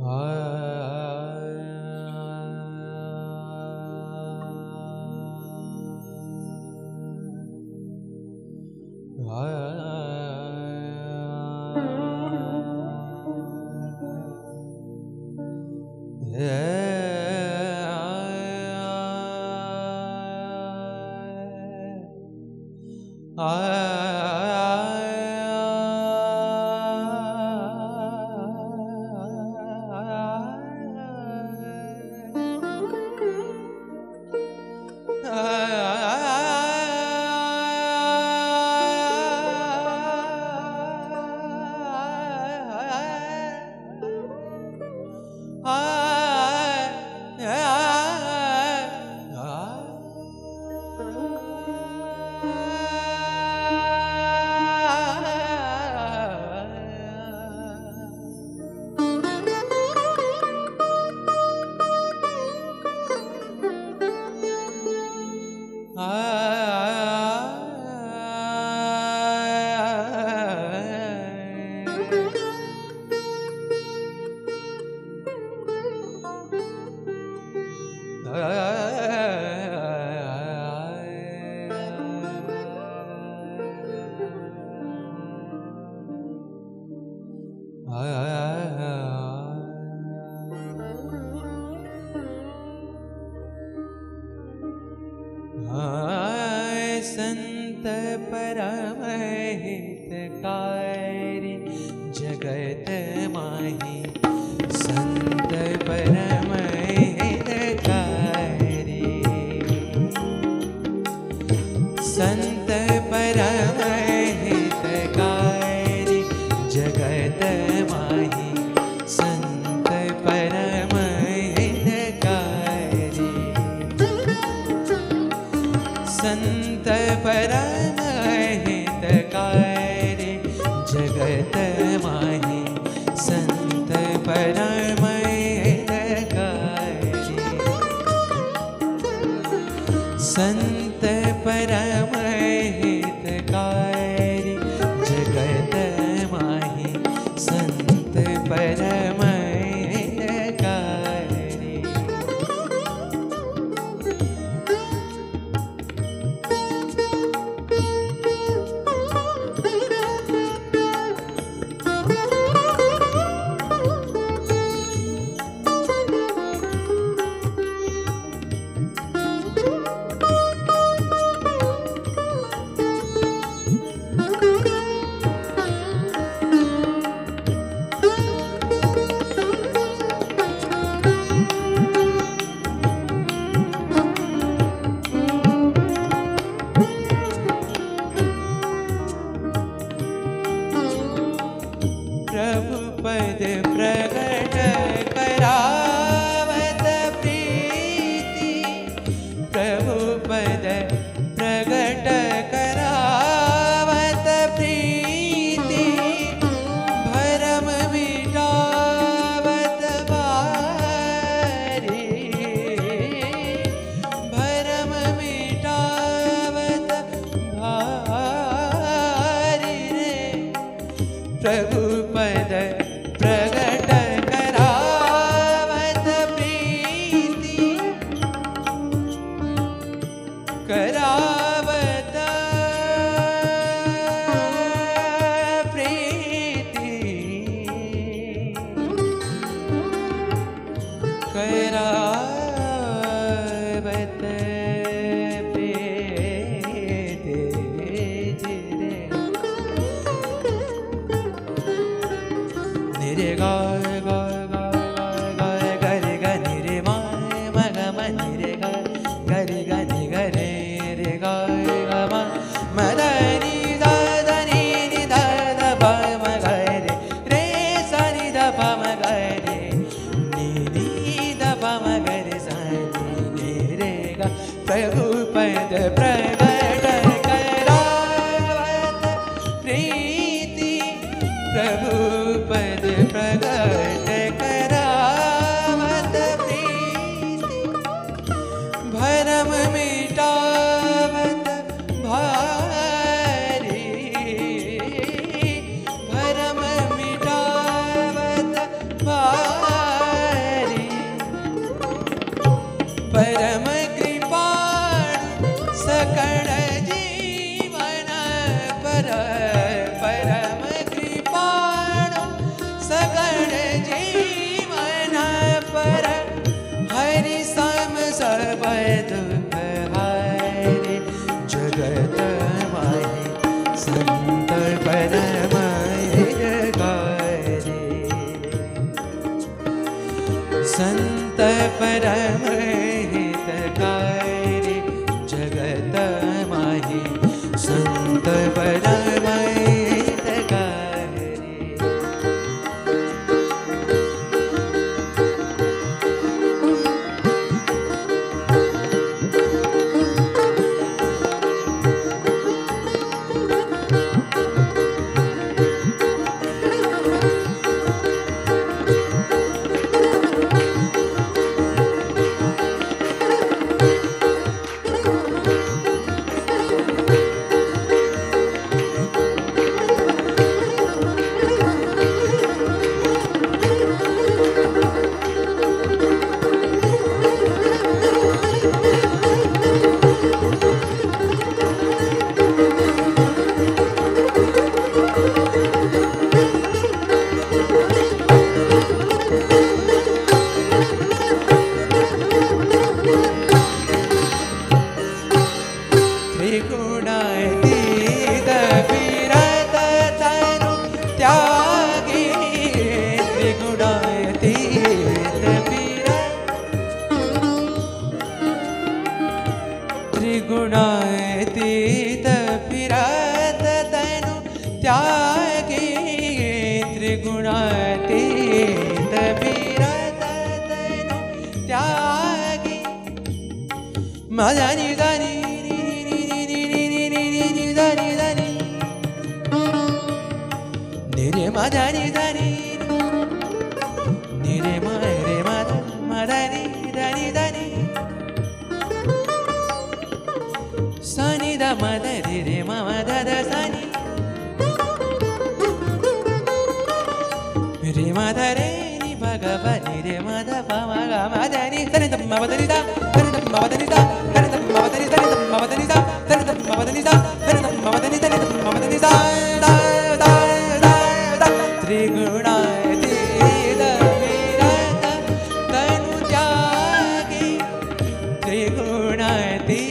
哎。Ah. baby. Madani da, Madani da, Madani da. Shri गुणा दी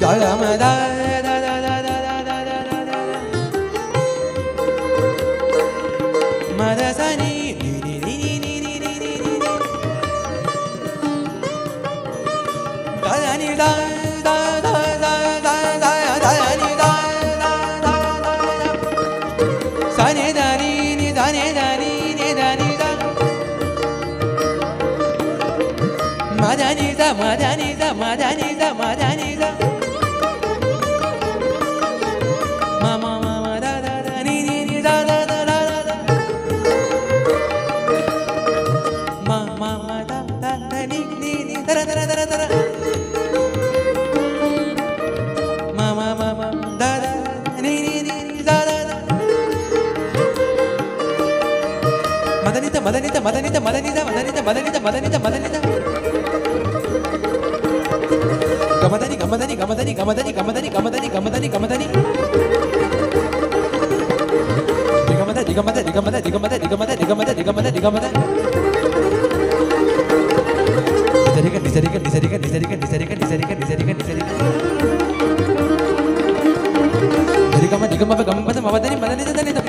Galamada. మదనిద మదనిద మదనిద మదనిద మదనిద గమదని గమదని గమదని గమదని గమదని గమదని గమదని గమదని దిగమద దిగమద దిగమద దిగమద దిగమద దిగమద దిగమద దిగమద disadikan disadikan disadikan disadikan disadikan disadikan disadikan disadikan dari kamu di kamu pegang mata mawat dari mana itu dari itu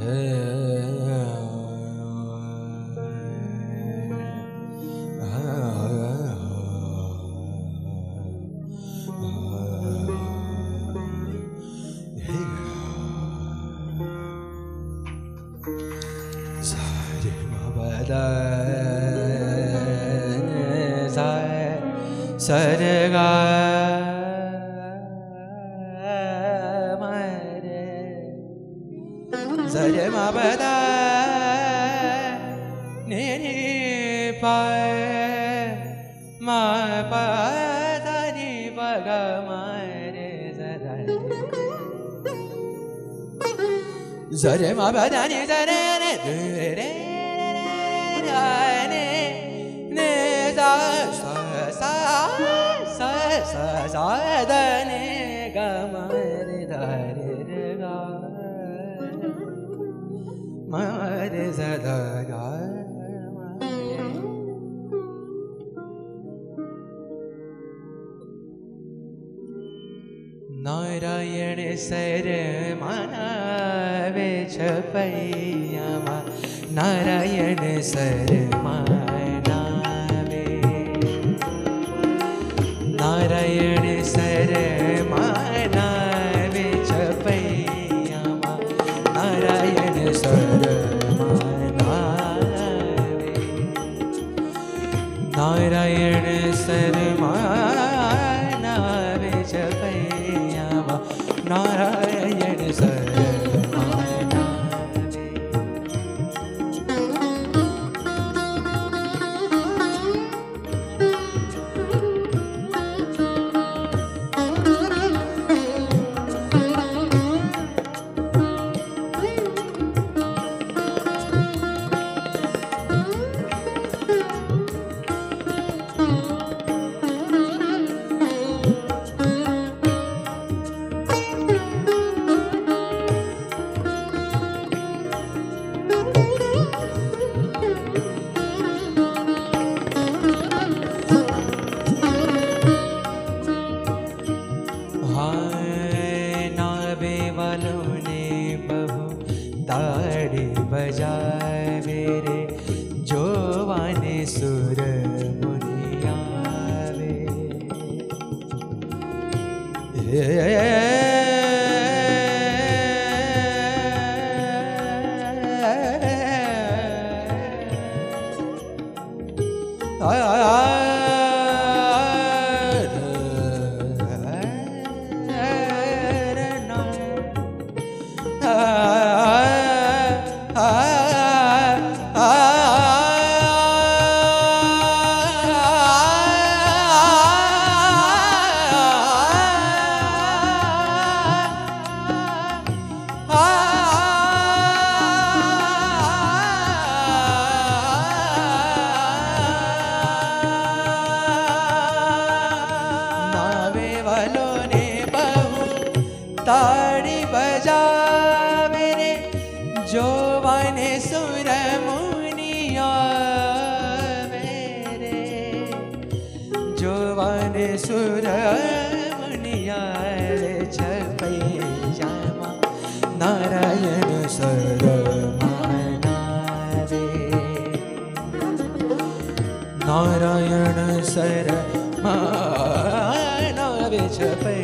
哎。啊，别！那不。Narayan Sarma Narayan Sarma ताड़ी बजा मेरे जो वाने सुर मुनिया मेरे जो वाने सुर मुनिया रे जामा नारायण सर नारायण सर छपे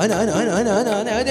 انا انا انا انا انا انا, أنا, أنا, أنا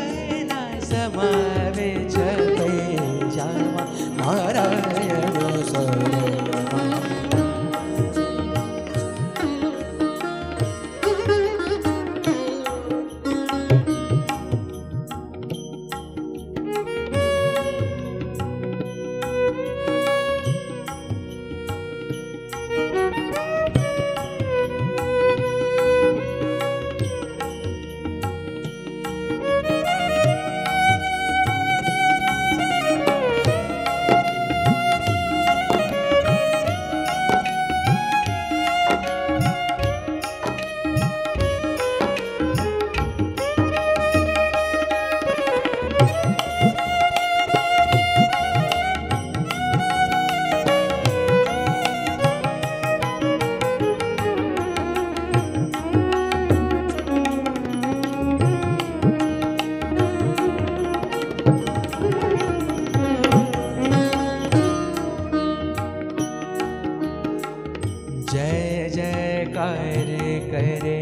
करे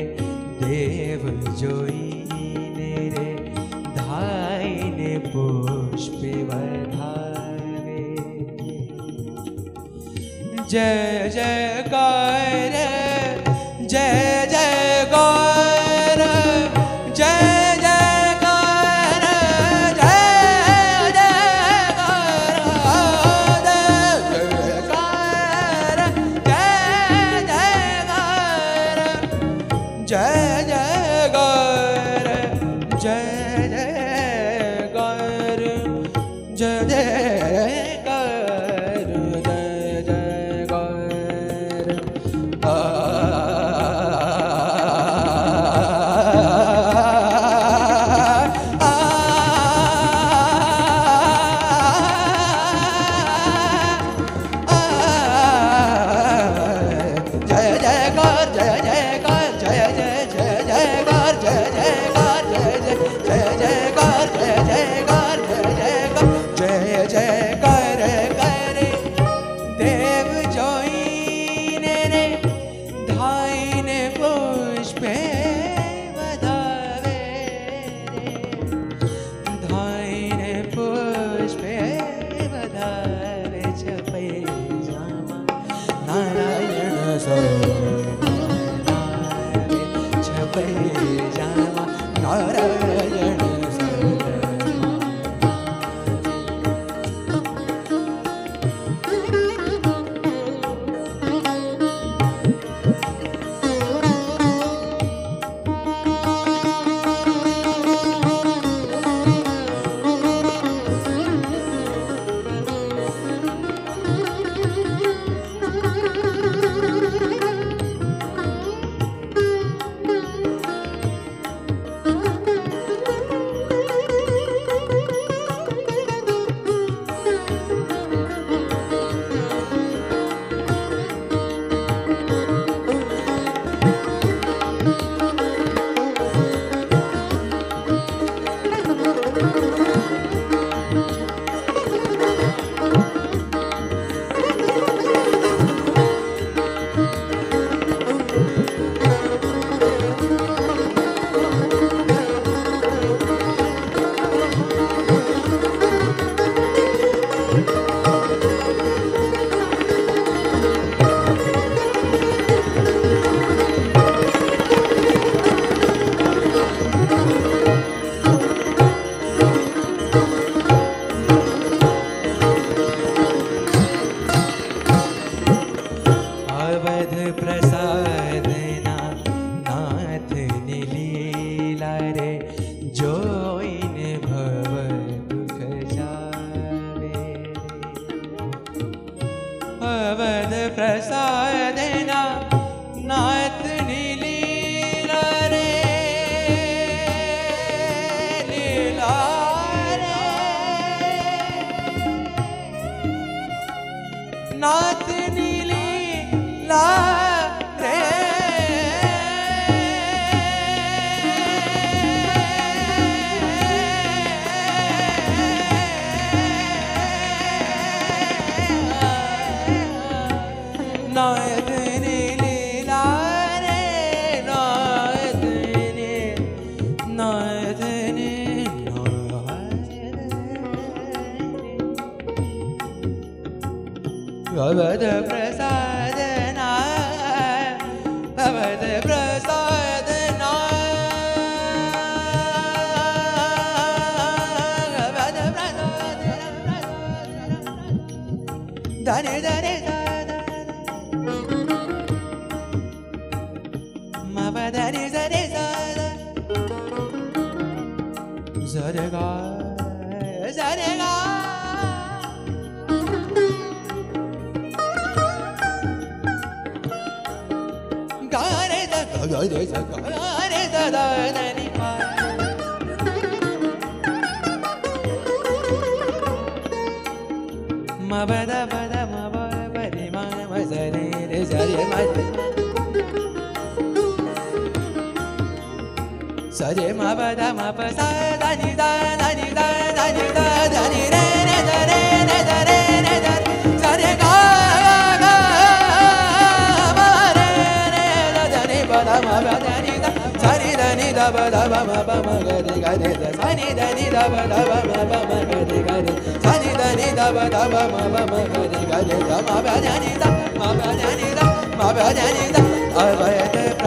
देव ने रे धाई ने पुष्पे वधारे जय जय Jai Jai Sa re ma ba ma pa sa da ni da da da da da da re i da ba ma ba ma ni da ba ba ma ba ma ni da ba ba ma ba ma da ma ba ni da ma ba ni da ma ba ni da a ba da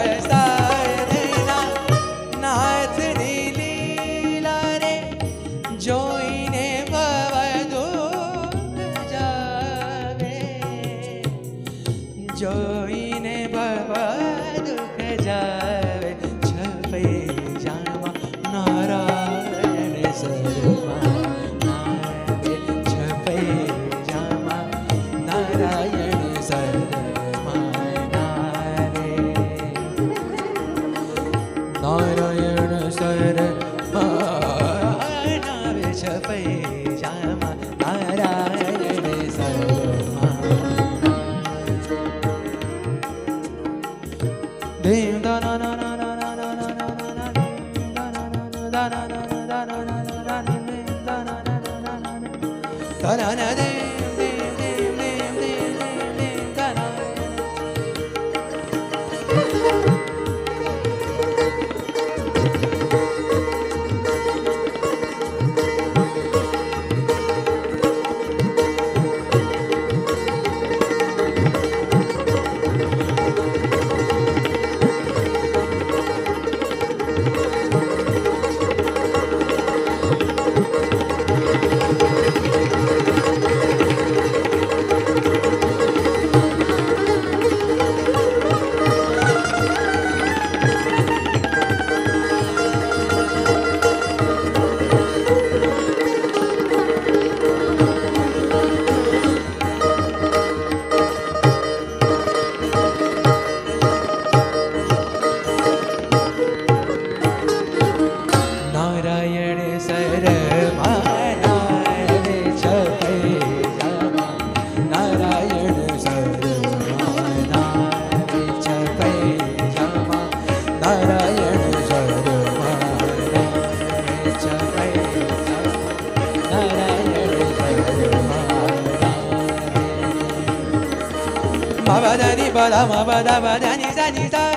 da ba da ni da ni da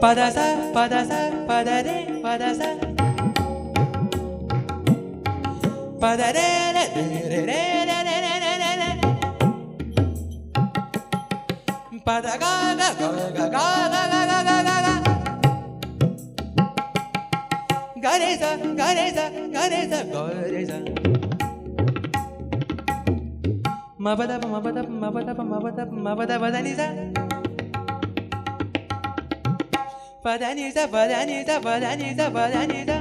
pa da sa pa da sa pa da re pa da sa pa da re re re re re re re re re re pa da ga ga ga ga ga ga ga ga ga ga ga ga re sa ga re sa ga re sa ga re sa Mabadaba, mabadaba, mabadaba, mabadaba, mabadaba, badaniza. Badaniza, badaniza, badaniza, badaniza.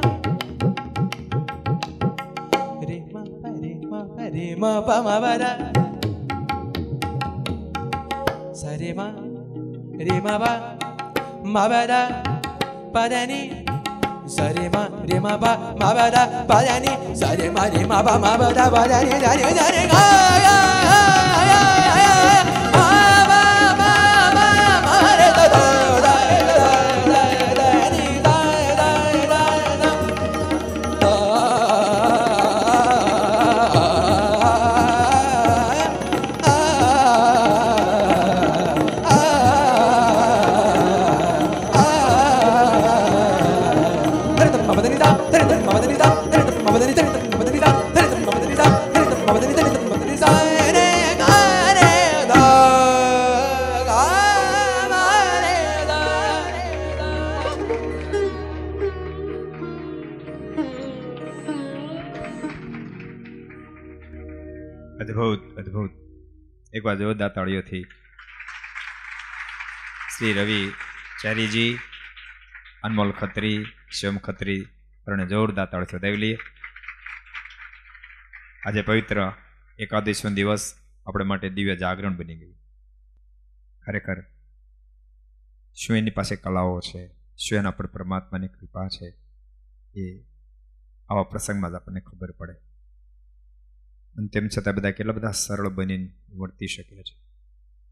Re ma re ma pa, re ma pa, mabada. Sa re ma, re ma ba, mabada, badani. సరి మ రి మ బ మ బ the పదని సరి మ రి మ బ మ బ ద పదని దని దని గా એકવાર જોરદાર તાળીઓથી શ્રી રવિ ચારીજી અનમોલ ખત્રી શ્યામ ખત્રી ત્રણે જોરદાર તાળીઓ દઈ લઈએ આજે પવિત્ર એકાદશનો દિવસ આપણે માટે દિવ્ય જાગરણ બની ગયું ખરેખર શું એની પાસે કલાઓ છે શું એના પર પરમાત્માની કૃપા છે એ આવા પ્રસંગમાં જ આપણને ખબર પડે અને તેમ છતાં બધા કેટલા બધા સરળ બનીને વર્તી શકે છે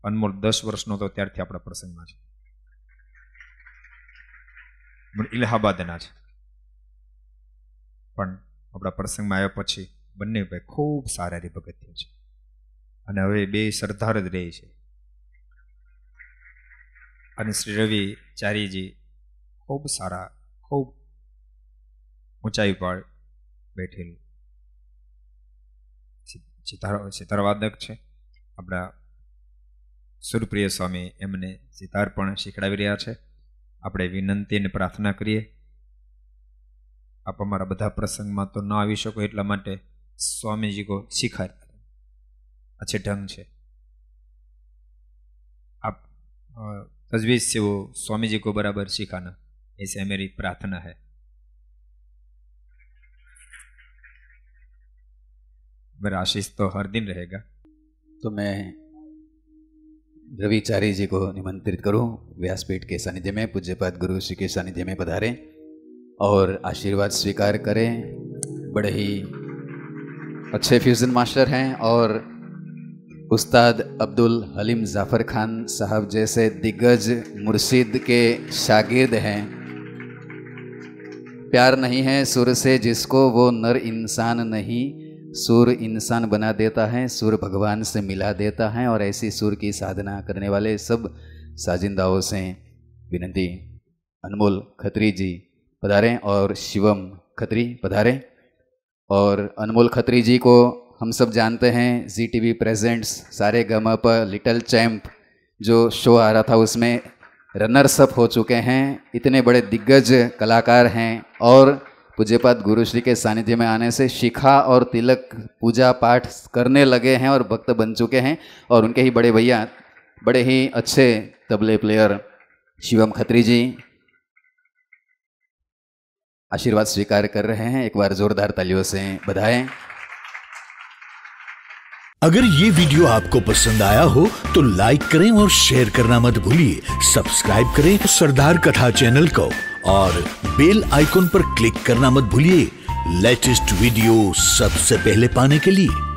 અનમોલ દસ વર્ષનો તો ત્યારથી આપણા પ્રસંગમાં છે પણ ઇલાહાબાદના છે પણ આપણા પ્રસંગમાં આવ્યા પછી બંને ભાઈ ખૂબ સારા રીતે છે અને હવે બે સરદાર જ રહે છે અને શ્રી રવિ ચારીજી ખૂબ સારા ખૂબ ઊંચાઈ પર બેઠેલું સિતારવાદક છે આપણા સુરપ્રિય સ્વામી એમને સિતાર પણ શીખડાવી રહ્યા છે આપણે વિનંતી અને પ્રાર્થના કરીએ આપ અમારા બધા પ્રસંગમાં તો ન આવી શકો એટલા માટે સ્વામીજી કો શીખાય અચ્છે ઢંગ છે આપ तजवीज़ से સ્વામીજી કો બરાબર को એ सिखाना પ્રાર્થના मेरी मेरा आशीष तो हर दिन रहेगा तो मैं रविचारी जी को निमंत्रित करूं व्यासपीठ के सानिध्य में पूज्यपाद गुरु श्री के सानिध्य में पधारें और आशीर्वाद स्वीकार करें बड़े ही अच्छे फ्यूज़न मास्टर हैं और उस्ताद अब्दुल हलीम जाफ़र खान साहब जैसे दिग्गज मुर्शिद के शागिर्द हैं प्यार नहीं है सुर से जिसको वो नर इंसान नहीं सुर इंसान बना देता है सुर भगवान से मिला देता है और ऐसी सुर की साधना करने वाले सब साजिंदाओं से विनती अनमोल खत्री जी पधारें और शिवम खत्री पधारें और अनमोल खत्री जी को हम सब जानते हैं G T V presents Sa Re Ga Ma Pa little champ जो शो आ रहा था उसमें रनर्स अप हो चुके हैं इतने बड़े दिग्गज कलाकार हैं और पूज्यपाद गुरुश्री के सानिध्य में आने से शिखा और तिलक पूजा पाठ करने लगे हैं और भक्त बन चुके हैं और उनके ही बड़े भैया बड़े ही अच्छे तबले प्लेयर शिवम खत्री जी आशीर्वाद स्वीकार कर रहे हैं एक बार जोरदार तालियों से बधाए अगर ये वीडियो आपको पसंद आया हो तो लाइक करें और शेयर करना मत भूलिए सब्सक्राइब करें सरदार कथा चैनल को और बेल आइकॉन पर क्लिक करना मत भूलिए लेटेस्ट वीडियो सबसे पहले पाने के लिए